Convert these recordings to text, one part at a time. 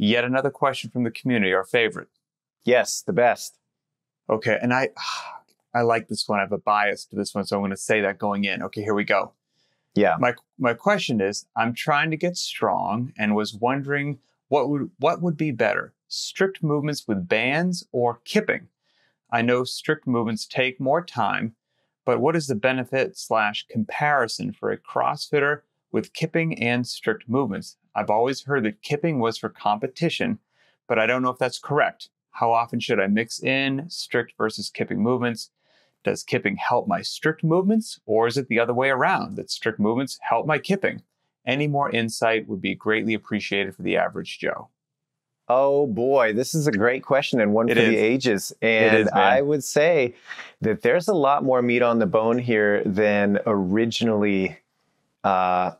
Yet another question from the community, our favorite. Yes, the best. Okay, and I I like this one. I have a bias to this one, so I'm going to say that going in. Okay, here we go. Yeah. My my question is, I'm trying to get strong and was wondering what would what would be better, strict movements with bands or kipping? I know strict movements take more time, but what is the benefit slash comparison for a CrossFitter with kipping and strict movements? I've always heard that kipping was for competition, but I don't know if that's correct. How often should I mix in strict versus kipping movements? Does kipping help my strict movements, or is it the other way around that strict movements help my kipping? Any more insight would be greatly appreciated for the average Joe. Oh boy, this is a great question and one It for the ages. And is. I would say that there's a lot more meat on the bone here than originally uh,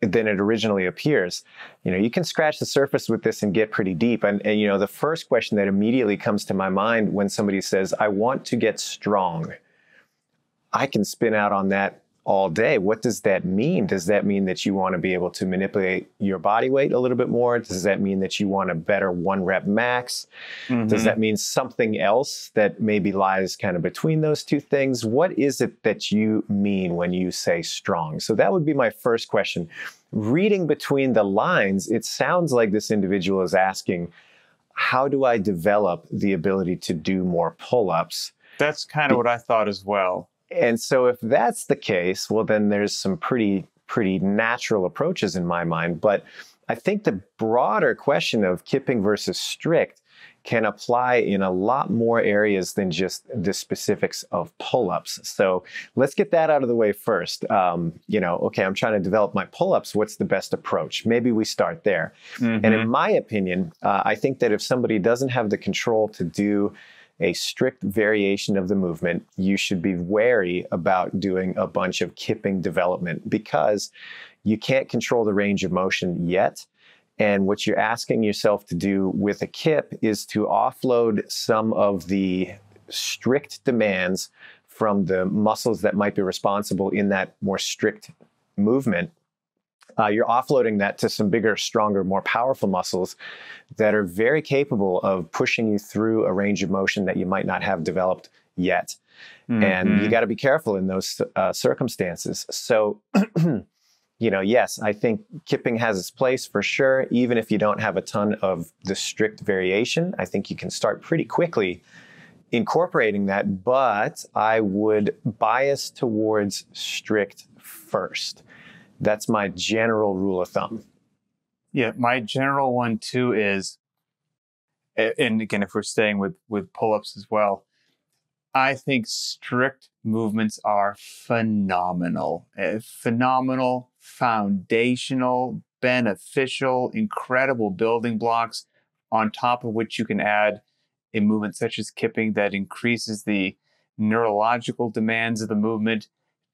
than it originally appears. You know, you can scratch the surface with this and get pretty deep. And, and you know, the first question that immediately comes to my mind when somebody says, "I want to get strong," I can spin out on that all day. What does that mean? Does that mean that you want to be able to manipulate your body weight a little bit more? Does that mean that you want a better one rep max? Does Mhm. that mean something else that maybe lies kind of between those two things? What is it that you mean when you say strong? So that would be my first question. Reading between the lines, it sounds like this individual is asking, how do I develop the ability to do more pull ups? That's kind of what I thought as well. And so if that's the case, well, then there's some pretty, pretty natural approaches in my mind. But I think the broader question of kipping versus strict can apply in a lot more areas than just the specifics of pull-ups. So let's get that out of the way first. Um, you know, okay, I'm trying to develop my pull-ups. What's the best approach? Maybe we start there. And Mhm. in my opinion, uh, I think that if somebody doesn't have the control to do a strict variation of the movement, you should be wary about doing a bunch of kipping development because you can't control the range of motion yet. And what you're asking yourself to do with a kip is to offload some of the strict demands from the muscles that might be responsible in that more strict movement uh, you're offloading that to some bigger, stronger, more powerful muscles that are very capable of pushing you through a range of motion that you might not have developed yet. And you Mhm. got to be careful in those uh, circumstances. So, you know, yes, I think kipping has its place for sure. Even if you don't have a ton of the strict variation, I think you can start pretty quickly incorporating that. But I would bias towards strict first. That's my general rule of thumb. Yeah, my general one too is, and again, if we're staying with with pull-ups as well, I think strict movements are phenomenal, phenomenal, foundational, beneficial, incredible building blocks. On top of which you can add a movement such as kipping that increases the neurological demands of the movement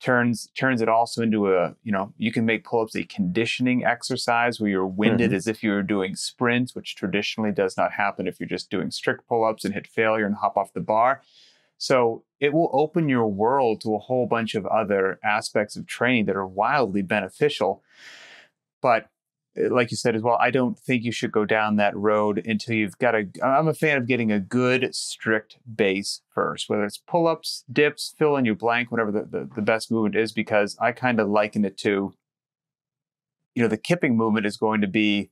turns turns it also into a you know you can make pull-ups a conditioning exercise where you're winded Mhm. as if you were doing sprints which traditionally does not happen if you're just doing strict pull-ups and hit failure and hop off the bar so it will open your world to a whole bunch of other aspects of training that are wildly beneficial but like you said as well, I don't think you should go down that road until you've got a. I'm a fan of getting a good, strict base first, whether it's pull ups, dips, fill in your blank, whatever the, the, the best movement is, because I kind of liken it to, you know, the kipping movement is going to be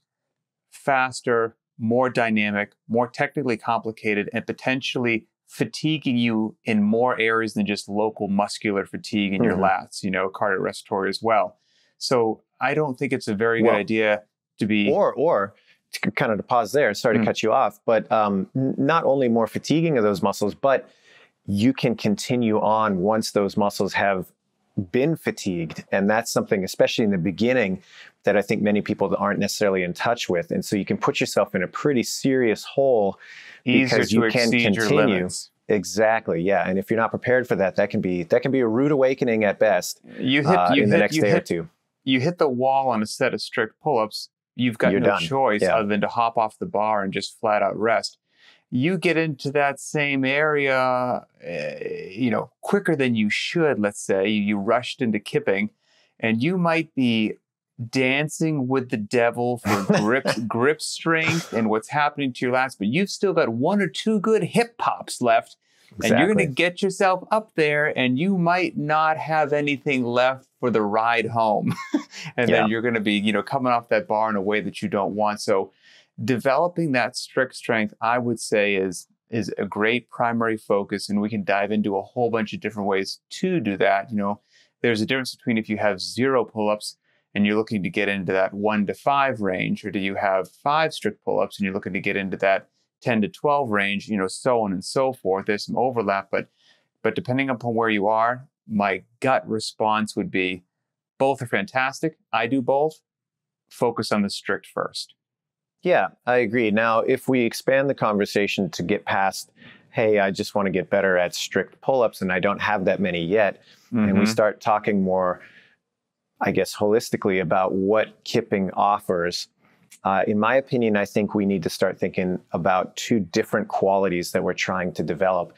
faster, more dynamic, more technically complicated, and potentially fatiguing you in more areas than just local muscular fatigue in your Mhm. lats, you know, cardiorespiratory as well. So I don't think it's a very Well, good idea to be. Or, or to kind of to pause there. Sorry Mm. to cut you off, but um, not only more fatiguing of those muscles, but you can continue on once those muscles have been fatigued, and that's something, especially in the beginning, that I think many people aren't necessarily in touch with, and so you can put yourself in a pretty serious hole easier because you can continue. Exactly, yeah. And if you're not prepared for that, that can be that can be a rude awakening at best You hit uh, you in the hit next you day or hit two. You hit the wall on a set of strict pull-ups. You've got You're no done. choice Yeah. other than to hop off the bar and just flat out rest. You get into that same area, uh, you know, quicker than you should. Let's say you rushed into kipping, and you might be dancing with the devil for grip grip strength and what's happening to your lats, but you've still got one or two good hip pops left. Exactly. And you're going to get yourself up there, and you might not have anything left for the ride home. and yeah. then you're going to be, you know, coming off that bar in a way that you don't want. So, developing that strict strength, I would say, is is a great primary focus, and we can dive into a whole bunch of different ways to do that. You know, there's a difference between if you have zero pull-ups and you're looking to get into that one to five range, or do you have five strict pull-ups and you're looking to get into that 10 to 12 range, you know, so on and so forth. There's some overlap, but but depending upon where you are, my gut response would be both are fantastic. I do both. Focus on the strict first. Yeah, I agree. Now, if we expand the conversation to get past, hey, I just want to get better at strict pull ups and I don't have that many yet, mm-hmm. and we mm-hmm. start talking more I guess, holistically about what kipping offers. Uh, in my opinion, I think we need to start thinking about two different qualities that we're trying to develop.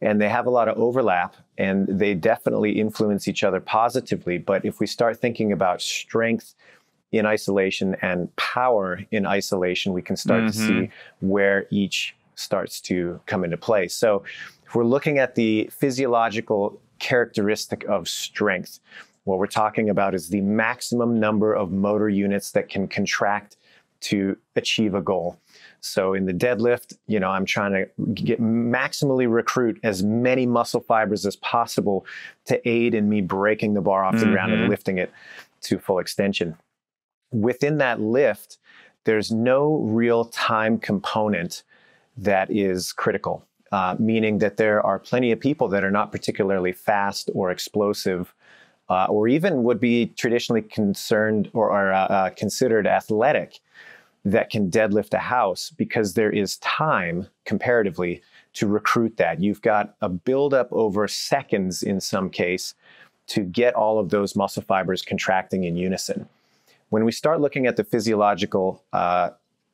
And they have a lot of overlap and they definitely influence each other positively. But if we start thinking about strength in isolation and power in isolation, we can start mm-hmm. to see mm-hmm. where each starts to come into play. So if we're looking at the physiological characteristic of strength, what we're talking about is the maximum number of motor units that can contract to achieve a goal. So in the deadlift, you know, I'm trying to get maximally recruit as many muscle fibers as possible to aid in me breaking the bar off the mm-hmm. ground and mm-hmm. lifting it to full extension. Within that lift, there's no real time component that is critical, uh, meaning that there are plenty of people that are not particularly fast or explosive uh, or even would be traditionally concerned or, or uh, uh, considered athletic that can deadlift a house because there is time comparatively to recruit that. You've got a buildup over seconds in some case to get all of those muscle fibers contracting in unison. When we start looking at the physiological uh,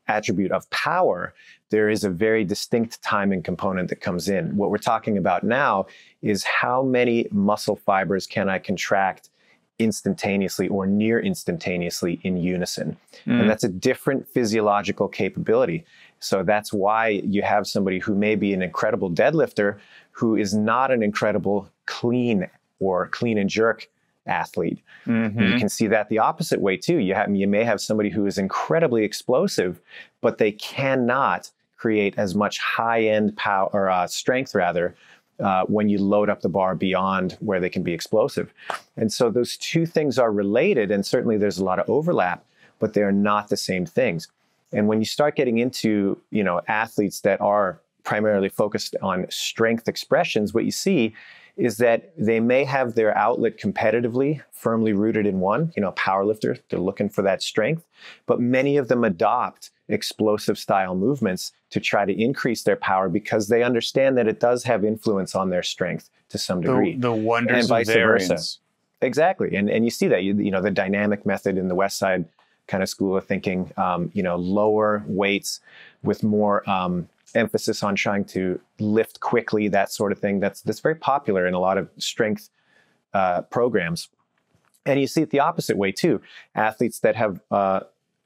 attribute of power, there is a very distinct timing component that comes in. What we're talking about now is how many muscle fibers can I contract instantaneously or near instantaneously in unison. Mm. And that's a different physiological capability. So that's why you have somebody who may be an incredible deadlifter who is not an incredible clean or clean and jerk athlete. Mm-hmm. You can see that the opposite way too. You have you may have somebody who is incredibly explosive, but they cannot create as much high-end power or uh, strength rather uh, when you load up the bar beyond where they can be explosive. And so those two things are related, and certainly there's a lot of overlap, but they are not the same things. And when you start getting into you know athletes that are primarily focused on strength expressions, what you see is that they may have their outlet competitively firmly rooted in one, you know, powerlifter, they're looking for that strength, but many of them adopt explosive style movements to try to increase their power because they understand that it does have influence on their strength to some degree. The, the wonders and vice versa. Exactly. And, and you see that, you, you know, the dynamic method in the Westside kind of school of thinking, um, you know, lower weights with more um, emphasis on trying to lift quickly, that sort of thing. That's that's very popular in a lot of strength uh, programs. And you see it the opposite way too. Athletes that have uh,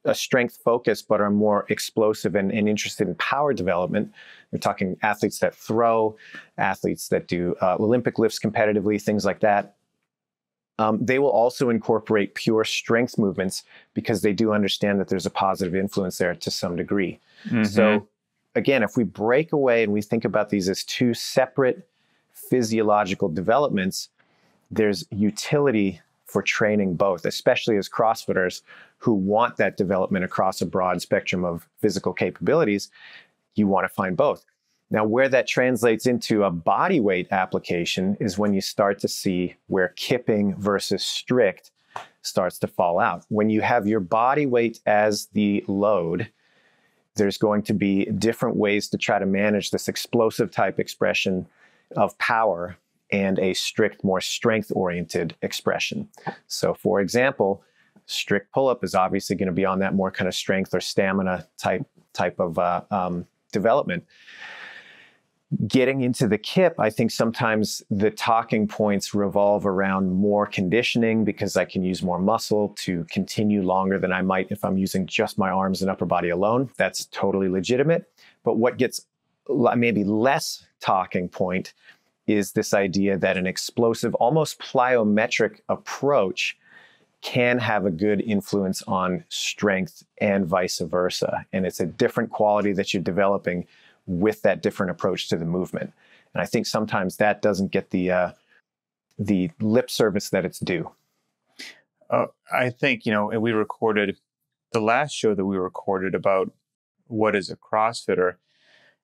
a strength focus but are more explosive and, and, interested in power development. We're talking athletes that throw, athletes that do uh, Olympic lifts competitively, things like that. Um, they will also incorporate pure strength movements because they do understand that there's a positive influence there to some degree. Mm-hmm. So again, if we break away and we think about these as two separate physiological developments, there's utility for training both, especially as CrossFitters who want that development across a broad spectrum of physical capabilities. You want to find both. Now, where that translates into a body weight application is when you start to see where kipping versus strict starts to fall out. When you have your body weight as the load, there's going to be different ways to try to manage this explosive type expression of power and a strict, more strength oriented expression. So, for example, strict pull up is obviously going to be on that more kind of strength or stamina type type of uh, um, development. Getting into the kip, I think sometimes the talking points revolve around more conditioning because I can use more muscle to continue longer than I might if I'm using just my arms and upper body alone. That's totally legitimate. But what gets maybe less talking point is this idea that an explosive, almost plyometric approach can have a good influence on strength and vice versa. And it's a different quality that you're developing with that different approach to the movement. And I think sometimes that doesn't get the uh, the lip service that it's due. Uh, I think you know, and we recorded the last show that we recorded about what is a CrossFitter.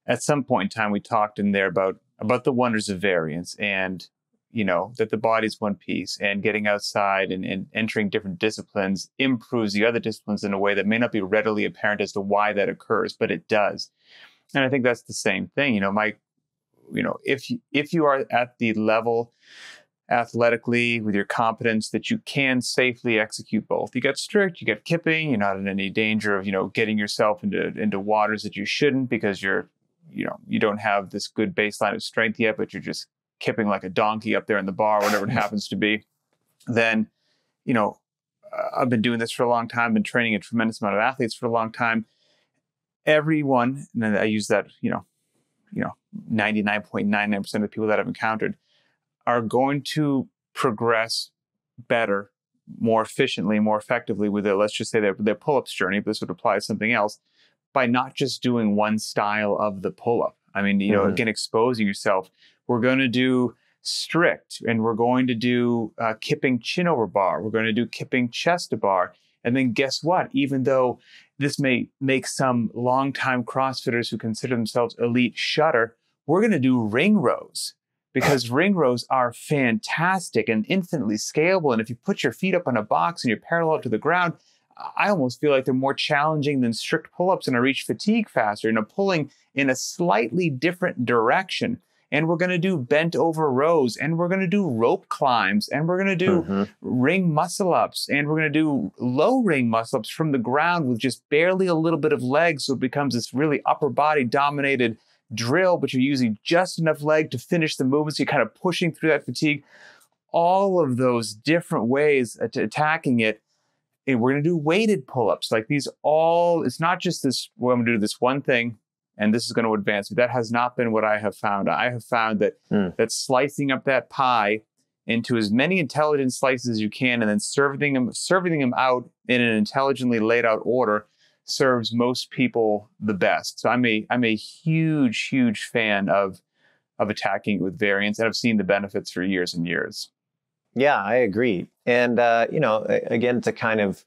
At some point in time, we talked in there about about the wonders of variance and you know that the body's one piece and getting outside and, and entering different disciplines improves the other disciplines in a way that may not be readily apparent as to why that occurs, but it does. And I think that's the same thing. You know, my, you know, if you, if you are at the level athletically with your competence that you can safely execute both. You get strict, you get kipping, you're not in any danger of, you know, getting yourself into into waters that you shouldn't because you're, you know, you don't have this good baseline of strength yet, but you're just kipping like a donkey up there in the bar, whatever it happens to be. Then, you know, I've been doing this for a long time, been training a tremendous amount of athletes for a long time everyone, and I use that, you know, you know, 99.99% of the people that I've encountered are going to progress better, more efficiently, more effectively with it. Let's just say their, their pull-ups journey, but this would apply to something else, by not just doing one style of the pull-up. I mean, you know, mm-hmm. again, exposing yourself. We're going to do strict and we're going to do uh, kipping chin over bar. We're going to do kipping chest to bar. And then guess what? Even though this may make some longtime CrossFitters who consider themselves elite shudder. We're going to do ring rows because ring rows are fantastic and infinitely scalable. And if you put your feet up on a box and you're parallel to the ground, I almost feel like they're more challenging than strict pull ups and I reach fatigue faster. And I'm pulling in a slightly different direction and we're going to do bent over rows and we're going to do rope climbs and we're going to do mm-hmm. ring muscle ups and we're going to do low ring muscle ups from the ground with just barely a little bit of leg so it becomes this really upper body dominated drill but you're using just enough leg to finish the movement so you're kind of pushing through that fatigue all of those different ways at attacking it and we're going to do weighted pull-ups like these all it's not just this well, i'm going to do this one thing and this is going to advance me. That has not been what I have found. I have found that mm. that slicing up that pie into as many intelligent slices as you can, and then serving them serving them out in an intelligently laid out order serves most people the best. So I'm a I'm a huge huge fan of of attacking with variance, and I've seen the benefits for years and years. Yeah, I agree. And uh, you know, again, to kind of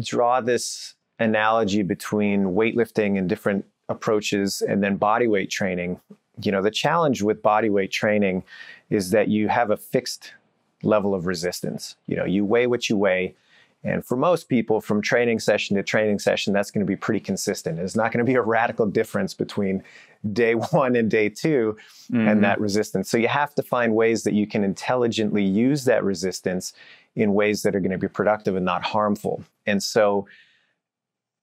draw this analogy between weightlifting and different approaches and then body weight training. You know, the challenge with body weight training is that you have a fixed level of resistance. You know, you weigh what you weigh. And for most people, from training session to training session, that's going to be pretty consistent. It's not going to be a radical difference between day one and day 2 mm-hmm. and that resistance. So you have to find ways that you can intelligently use that resistance in ways that are going to be productive and not harmful. And so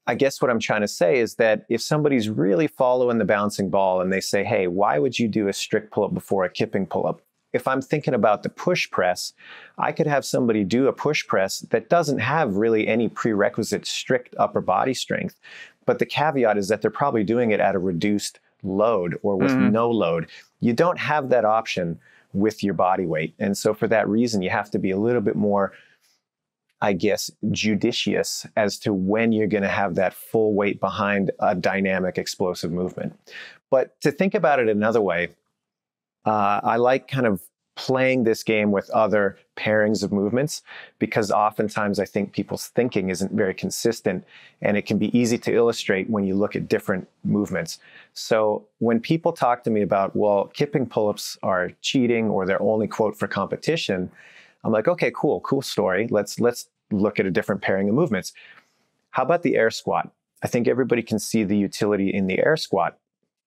I guess what I'm trying to say is that if somebody's really following the bouncing ball and they say, hey, why would you do a strict pull up before a kipping pull up? If I'm thinking about the push press, I could have somebody do a push press that doesn't have really any prerequisite strict upper body strength. But the caveat is that they're probably doing it at a reduced load or with mm-hmm. no load. You don't have that option with your body weight. And so for that reason, you have to be a little bit more I guess, judicious as to when you're going to have that full weight behind a dynamic, explosive movement. But to think about it another way, uh, I like kind of playing this game with other pairings of movements because oftentimes I think people's thinking isn't very consistent and it can be easy to illustrate when you look at different movements. So when people talk to me about, well, kipping pull ups are cheating or they're only quote for competition, I'm like, okay, cool, cool story. Let's let's look at a different pairing of movements. How about the air squat? I think everybody can see the utility in the air squat.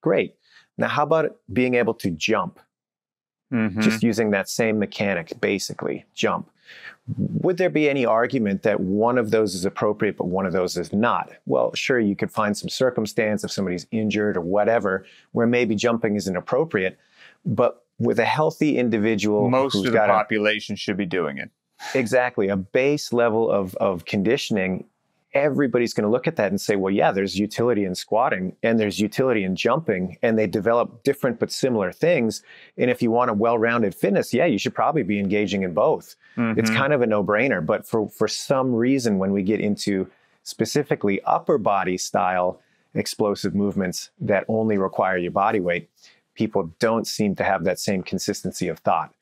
Great. Now, how about being able to jump? Mm-hmm. Just using that same mechanic, basically, jump. Would there be any argument that one of those is appropriate, but one of those is not? Well, sure, you could find some circumstance if somebody's injured or whatever, where maybe jumping isn't appropriate. But with a healthy individual, most who's of the got a- population should be doing it. Exactly. A base level of, of conditioning everybody's going to look at that and say well yeah there's utility in squatting and there's utility in jumping and they develop different but similar things. And if you want a well-rounded fitness yeah you should probably be engaging in both. It's Mhm. kind of a no-brainer but for for some reason when we get into specifically upper body style explosive movements that only require your body weight people don't seem to have that same consistency of thought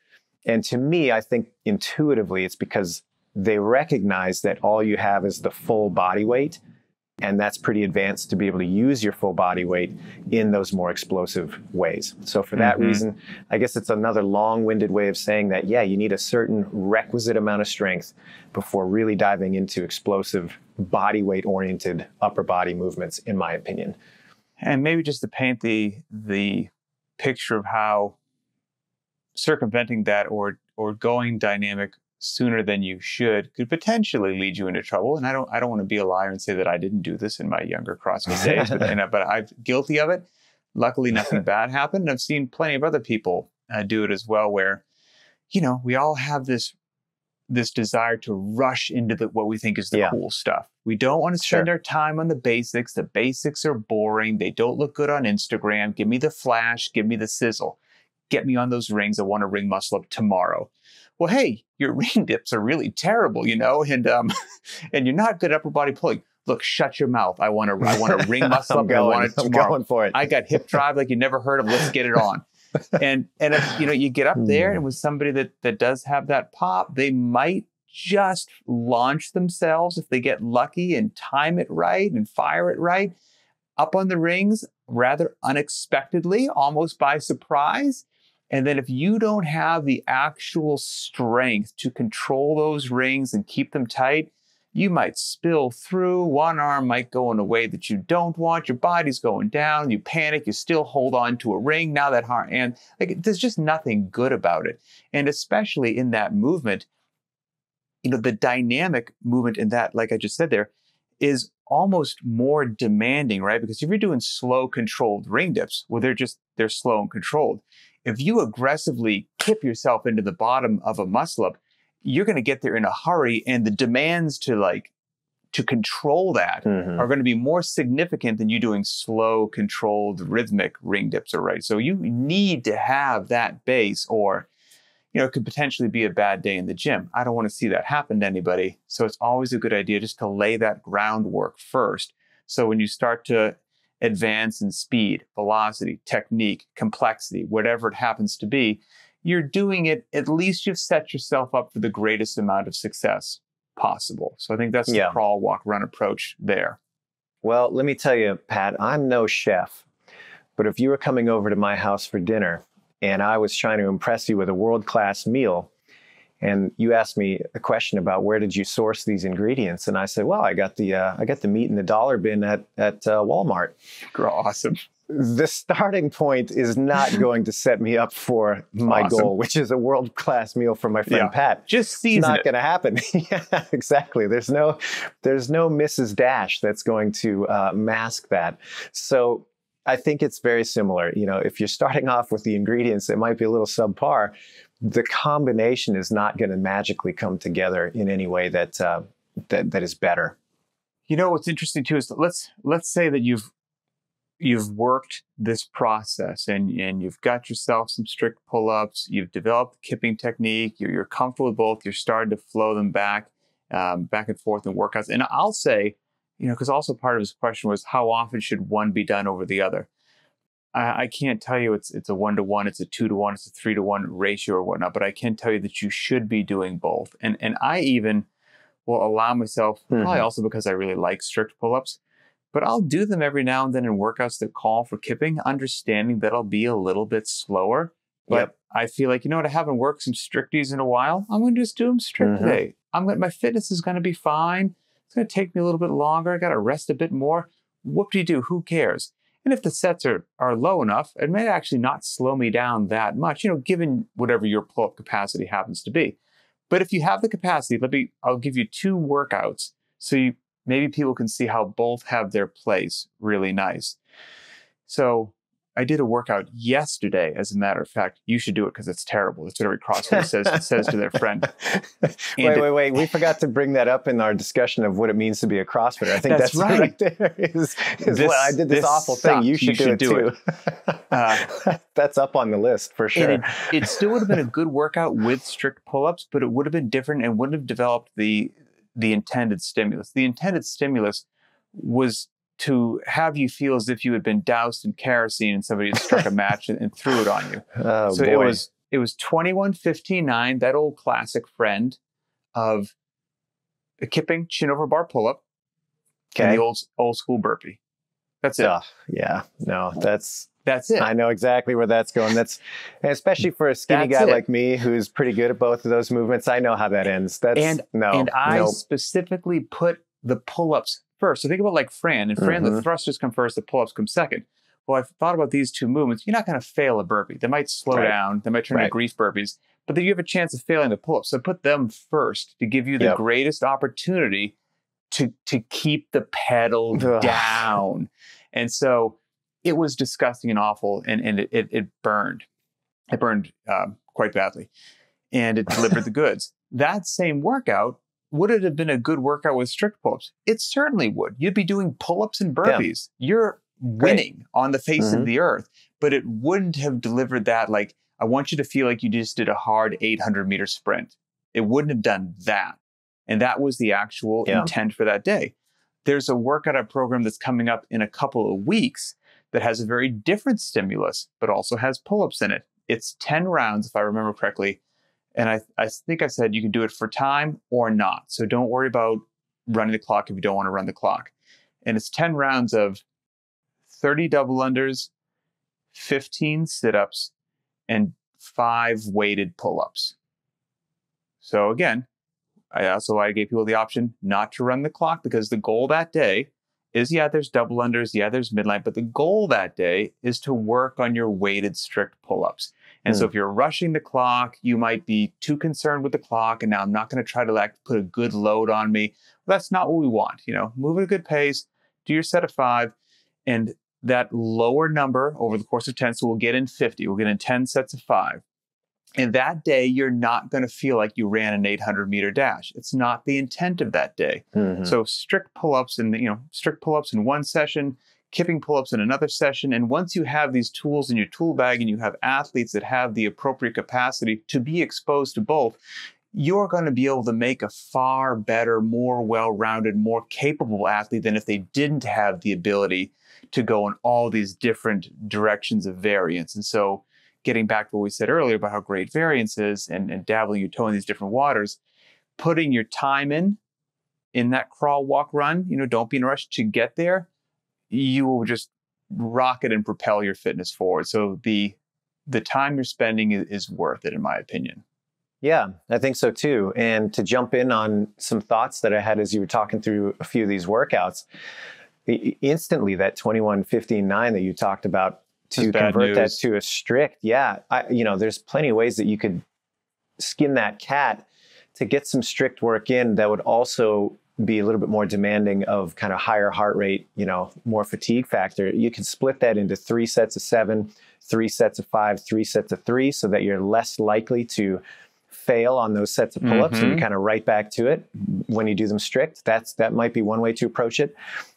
and to me, I think intuitively it's because they recognize that all you have is the full body weight. And that's pretty advanced to be able to use your full body weight in those more explosive ways. So, for that Mhm. reason, I guess it's another long winded way of saying that, yeah, you need a certain requisite amount of strength before really diving into explosive body weight oriented upper body movements, in my opinion. and maybe just to paint the the picture of how circumventing that or or going dynamic sooner than you should could potentially lead you into trouble. And I don't I don't want to be a liar and say that I didn't do this in my younger CrossFit days, but, and, but I'm guilty of it. Luckily, nothing bad happened. And I've seen plenty of other people uh, do it as well, where you know we all have this this desire to rush into the, what we think is the Yeah. cool stuff. We don't want to spend Sure. our time on the basics. The basics are boring. They don't look good on Instagram. Give me the flash. Give me the sizzle. Get me on those rings. I want to ring muscle up tomorrow. Well, hey, your ring dips are really terrible, you know, and um, and you're not good at upper body pulling. Look, shut your mouth. I want to. I want to ring muscle up. and I going, want it I'm going for it. I got hip drive like you never heard of. Let's get it on. And and if you know you get up there Hmm. and with somebody that that does have that pop, they might just launch themselves if they get lucky and time it right and fire it right up on the rings rather unexpectedly, almost by surprise. And then if you don't have the actual strength to control those rings and keep them tight, you might spill through. One arm might go in a way that you don't want. Your body's going down. You panic. You still hold on to a ring. Now that heart and like there's just nothing good about it. And especially in that movement, you know, the dynamic movement in that, like I just said there, is almost more demanding, right? Because if you're doing slow, controlled ring dips, well, they're just they're slow and controlled. If you aggressively kip yourself into the bottom of a muscle up, you're going to get there in a hurry, and the demands to like to control that Mhm. are going to be more significant than you doing slow, controlled, rhythmic ring dips or right. So you need to have that base, or you know, it could potentially be a bad day in the gym. I don't want to see that happen to anybody. So it's always a good idea just to lay that groundwork first. So when you start to advance in speed, velocity, technique, complexity, whatever it happens to be, you're doing it, at least you've set yourself up for the greatest amount of success possible. So I think that's the crawl, walk, run approach there. Well, let me tell you, Pat, I'm no chef, but if you were coming over to my house for dinner and I was trying to impress you with a world class meal, and you asked me a question about where did you source these ingredients, and I said, well, I got the uh, I got the meat in the dollar bin at at uh, Walmart. Awesome. The starting point is not going to set me up for my Awesome. goal, which is a world class meal for my friend Yeah. Pat Just it's season not it. going to happen. yeah, exactly. There's no, there's no Mrs. Dash that's going to uh, mask that. So I think it's very similar. You know, if you're starting off with the ingredients that might be a little subpar, the combination is not going to magically come together in any way that uh, that that is better. You know what's interesting too is let's let's say that you've you've worked this process and and you've got yourself some strict pull-ups, you've developed the kipping technique, you're, you're comfortable with both, you're starting to flow them back um, back and forth in workouts. And I'll say, you know, because also part of his question was how often should one be done over the other? I, I can't tell you it's it's a one to one, it's a two to one, it's a three to one ratio or whatnot, but I can tell you that you should be doing both. And and I even will allow myself, probably Mhm. also because I really like strict pull-ups, but I'll do them every now and then in workouts that call for kipping, understanding that I'll be a little bit slower. But Yep. I feel like, you know what, I haven't worked some stricties in a while. I'm going to just do them strict Mhm. today. I'm going my fitness is going to be fine. It's going to take me a little bit longer. I got to rest a bit more. Whoop de do, who cares? And if the sets are, are low enough, it may actually not slow me down that much, you know, given whatever your pull up capacity happens to be. But if you have the capacity, let me, I'll give you two workouts so you, maybe people can see how both have their place really nice. So I did a workout yesterday, as a matter of fact. You should do it because it's terrible. That's what every CrossFit says, says to their friend. wait, wait, wait. We forgot to bring that up in our discussion of what it means to be a CrossFitter. I think that's, that's right. right. there is, is this, well, I did this, this awful sucked. thing. You should, you should do, do, it, too. uh, that's up on the list for sure. It, it still would have been a good workout with strict pull-ups, but it would have been different and wouldn't have developed the the intended stimulus. The intended stimulus was to have you feel as if you had been doused in kerosene and somebody had struck a match and, and, threw it on you. Oh, so boy. it was it was 2159, that old classic friend of a kipping chin over bar pull up okay. and the old old school burpee. That's it. Uh, yeah. No, that's that's it. I know exactly where that's going. That's especially for a skinny that's guy it. like me who's pretty good at both of those movements. I know how that ends. That's and no. And I specifically put the pull-ups first. So think about like Fran. And Fran, mm-hmm. the thrusters come first, the pull-ups come second. Well, I've thought about these two movements. You're not going to fail a burpee. They might slow right. down. They might turn right. into grease burpees, but then you have a chance of failing the pull-ups. So put them first to give you the yep. greatest opportunity to to keep the pedal down. And so it was disgusting and awful, and and it it, it burned. It burned um, quite badly, and it delivered the goods. That same workout would it have been a good workout with strict pull-ups? It certainly would. You'd be doing pull-ups and burpees. Yeah. You're winning Great. on the face mm-hmm. of the earth, but it wouldn't have delivered that. Like I want you to feel like you just did a hard 800 meter sprint. It wouldn't have done that, and that was the actual yeah. intent for that day. There's a workout program that's coming up in a couple of weeks that has a very different stimulus, but also has pull ups in it. It's 10 rounds, if I remember correctly. And I, I think I said you can do it for time or not. So don't worry about running the clock if you don't want to run the clock. And it's 10 rounds of 30 double unders, 15 sit ups, and five weighted pull ups. So again, I also I gave people the option not to run the clock because the goal that day is yeah, there's double unders, yeah, there's midline, but the goal that day is to work on your weighted strict pull ups. And mm. so hmm. if you're rushing the clock, you might be too concerned with the clock. And now I'm not going to try to like put a good load on me. Well, that's not what we want. You know, move at a good pace, do your set of five, and that lower number over the course of 10. So we'll get in 50, we'll get in 10 sets of five. And that day, you're not going to feel like you ran an 800 meter dash. It's not the intent of that day. Mm-hmm. So strict pull-ups and you know strict pull-ups in one session, kipping pull-ups in another session. And once you have these tools in your tool bag and you have athletes that have the appropriate capacity to be exposed to both, you're going to be able to make a far better, more well-rounded, more capable athlete than if they didn't have the ability to go in all these different directions of variance. And so getting back to what we said earlier about how great variance is and, and dabbling your toe in these different waters, putting your time in in that crawl, walk, run, you know, don't be in a rush to get there, you will just rocket and propel your fitness forward. So the the time you're spending is, is worth it, in my opinion. Yeah, I think so too. And to jump in on some thoughts that I had as you were talking through a few of these workouts, instantly that 21 15 9 that you talked about to convert news. that to a strict. Yeah, I, you know, there's plenty of ways that you could skin that cat to get some strict work in that would also be a little bit more demanding of kind of higher heart rate, you know, more fatigue factor. You can split that into three sets of seven, three sets of five, three sets of three, so that you're less likely to fail on those sets of pull-ups mm-hmm. and you mm-hmm. kind of right back to it when you do them strict. That's that might be one way to approach it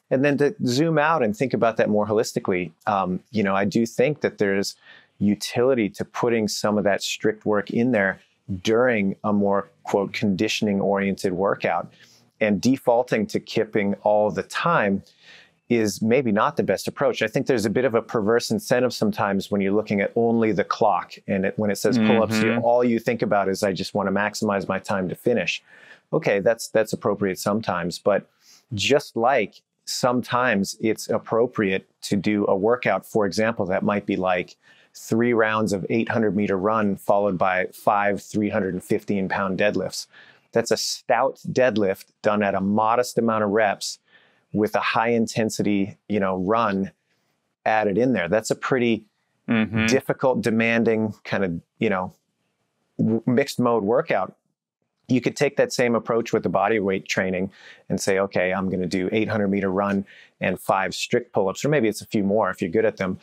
and then to zoom out and think about that more holistically um, you know i do think that there's utility to putting some of that strict work in there during a more quote conditioning oriented workout and defaulting to kipping all the time is maybe not the best approach. I think there's a bit of a perverse incentive sometimes when you're looking at only the clock and it, when it says pull-ups, mm-hmm. you, all you think about is I just want to maximize my time to finish. Okay, that's that's appropriate sometimes, but just like sometimes it's appropriate to do a workout, for example, that might be like three rounds of 800 meter run followed by five 315 pound deadlifts. That's a stout deadlift done at a modest amount of reps with a high intensity, you know, run added in there. That's a pretty mm-hmm. difficult, demanding kind of, you know, mixed mode workout You could take that same approach with the body weight training and say, okay, I'm going to do 800 meter run and five strict pull ups, or maybe it's a few more if you're good at them,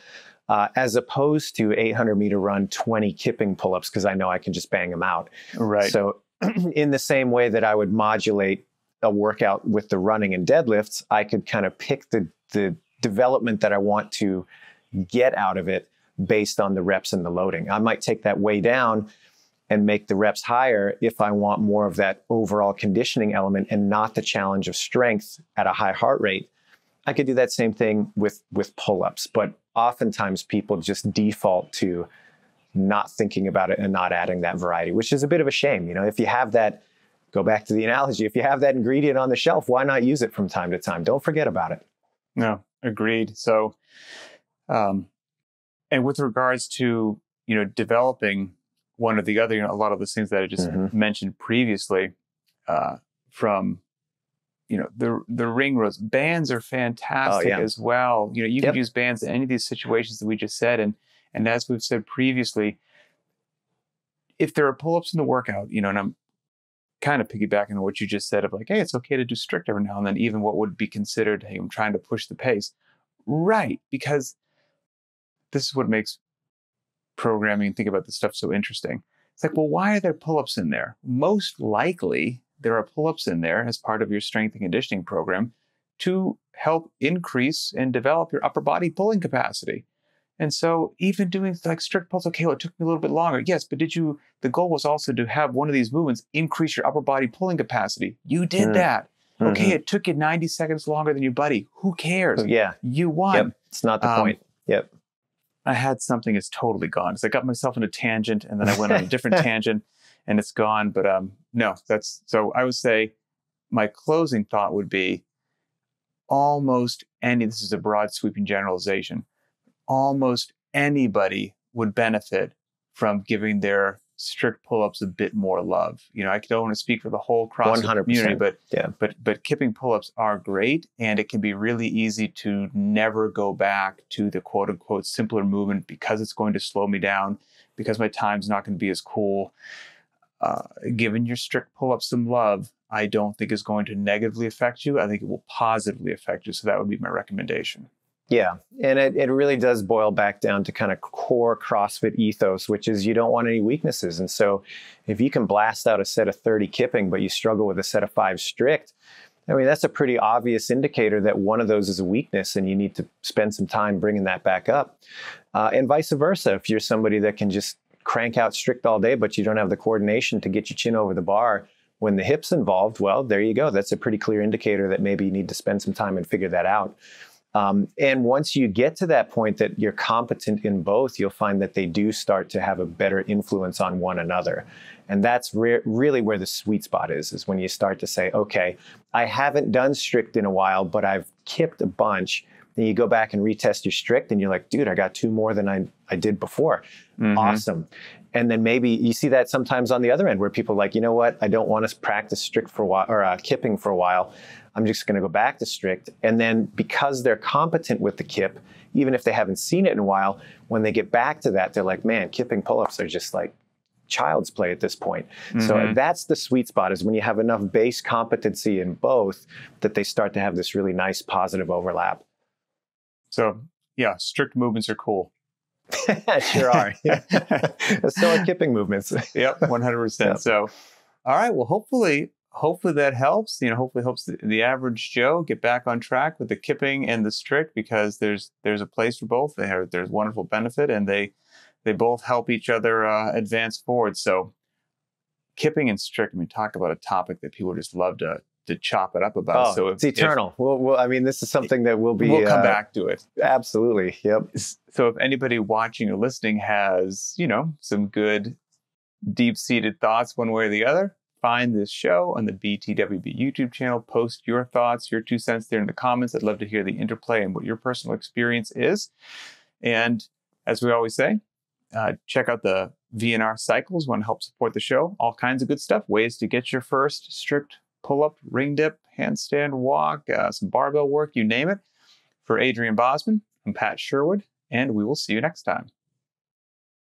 uh, as opposed to 800 meter run, 20 kipping pull ups, because I know I can just bang them out. Right. So, in the same way that I would modulate a workout with the running and deadlifts, I could kind of pick the, the development that I want to get out of it based on the reps and the loading. I might take that way down and make the reps higher if I want more of that overall conditioning element and not the challenge of strength at a high heart rate. I could do that same thing with with pull-ups, but oftentimes people just default to not thinking about it and not adding that variety, which is a bit of a shame. You know, if you have that, go back to the analogy, if you have that ingredient on the shelf, why not use it from time to time? Don't forget about it. No, agreed. So, um, and with regards to you know developing one or the other, you know, a lot of the things that I just mm-hmm. mentioned previously, uh, from you know the the ring rows bands are fantastic oh, yeah. as well. You know, you yep. can use bands in any of these situations that we just said, and and as we've said previously, if there are pull ups in the workout, you know, and I'm kind of piggybacking on what you just said of like, hey, it's okay to do strict every now and then, even what would be considered, hey, I'm trying to push the pace. Right, because this is what makes programming think about this stuff so interesting. It's like, well, why are there pull ups in there? Most likely, there are pull ups in there as part of your strength and conditioning program to help increase and develop your upper body pulling capacity. And so, even doing like strict pulls, okay, well, it took me a little bit longer. Yes, but did you? The goal was also to have one of these movements increase your upper body pulling capacity. You did mm. that. Mm-hmm. Okay, it took you 90 seconds longer than your buddy. Who cares? Yeah. You won. Yep. It's not the um, point. Yep. I had something is totally gone because I got myself in a tangent and then I went on a different tangent and it's gone. But um, no, that's so I would say my closing thought would be almost any, this is a broad sweeping generalization, almost anybody would benefit from giving their strict pull-ups a bit more love. You know, I don't want to speak for the whole CrossFit community, but yeah. but but kipping pull-ups are great, and it can be really easy to never go back to the quote unquote simpler movement because it's going to slow me down, because my time's not going to be as cool. Uh, giving your strict pull-ups some love, I don't think is going to negatively affect you. I think it will positively affect you. So that would be my recommendation. Yeah. And it, it really does boil back down to kind of core CrossFit ethos, which is you don't want any weaknesses. And so if you can blast out a set of 30 kipping, but you struggle with a set of five strict, I mean, that's a pretty obvious indicator that one of those is a weakness and you need to spend some time bringing that back up. Uh, and vice versa. If you're somebody that can just crank out strict all day, but you don't have the coordination to get your chin over the bar, when the hip's involved, well, there you go. That's a pretty clear indicator that maybe you need to spend some time and figure that out. Um, and once you get to that point that you're competent in both, you'll find that they do start to have a better influence on one another. And that's re- really where the sweet spot is, is when you start to say, okay, I haven't done strict in a while, but I've kipped a bunch. Then you go back and retest your strict and you're like, dude, I got two more than I, I did before. Mm-hmm. Awesome. And then maybe you see that sometimes on the other end where people are like, you know what, I don't want to practice strict for a while or uh, kipping for a while. I'm just going to go back to strict. And then because they're competent with the kip, even if they haven't seen it in a while, when they get back to that, they're like, man, kipping pull ups are just like child's play at this point. Mm-hmm. So that's the sweet spot is when you have enough base competency in both that they start to have this really nice positive overlap. So, yeah, strict movements are cool. sure are. so are kipping movements. yep, 100%. Yep. So, all right, well, hopefully hopefully that helps. You know, hopefully helps the, the, average Joe get back on track with the kipping and the strict because there's there's a place for both. They have, there's wonderful benefit and they they both help each other uh, advance forward. So kipping and strict, I mean, talk about a topic that people just love to to chop it up about. Oh, so if, it's eternal. If, we'll, we'll, I mean, this is something that will be. We'll come uh, back to it. Absolutely. Yep. So if anybody watching or listening has, you know, some good deep seated thoughts one way or the other, find this show on the BTWB YouTube channel. Post your thoughts, your two cents there in the comments. I'd love to hear the interplay and what your personal experience is. And as we always say, uh, check out the VNR cycles, want to help support the show. All kinds of good stuff, ways to get your first strict pull up, ring dip, handstand walk, uh, some barbell work, you name it. For Adrian Bosman, I'm Pat Sherwood, and we will see you next time.